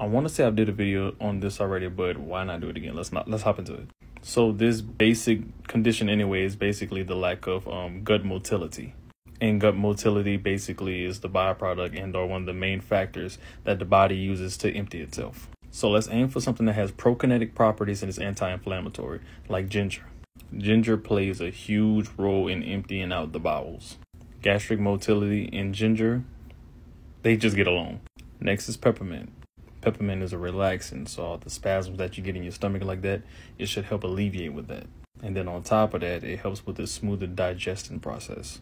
I want to say I did a video on this already, but why not do it again? Let's not let's hop into it. So this basic condition anyway is basically the lack of um, gut motility. And gut motility basically is the byproduct and or one of the main factors that the body uses to empty itself. So let's aim for something that has prokinetic properties and is anti-inflammatory, like ginger. Ginger plays a huge role in emptying out the bowels. Gastric motility and ginger, they just get along. Next is peppermint. Peppermint is a relaxant, so the spasms that you get in your stomach like that, it should help alleviate with that. And then on top of that, it helps with the smoother digestion process.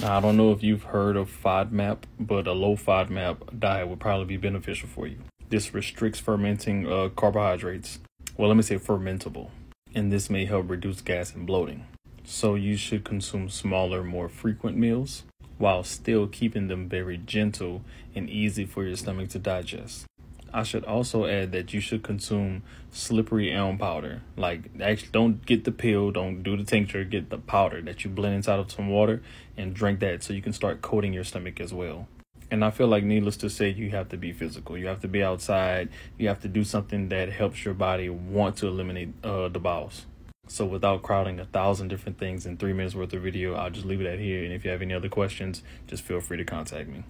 Now, I don't know if you've heard of FODMAP, but a low FODMAP diet would probably be beneficial for you. This restricts fermenting uh, carbohydrates. Well, let me say fermentable. And this may help reduce gas and bloating. So you should consume smaller, more frequent meals while still keeping them very gentle and easy for your stomach to digest. I should also add that you should consume slippery elm powder. Like, actually, don't get the pill, don't do the tincture, get the powder that you blend inside of some water and drink that so you can start coating your stomach as well. And I feel like, needless to say, you have to be physical. You have to be outside. You have to do something that helps your body want to eliminate uh, the bowels. So, without crowding a thousand different things in three minutes worth of video, I'll just leave it at here. And if you have any other questions, just feel free to contact me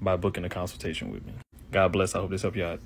by booking a consultation with me. God bless. I hope this helped you out.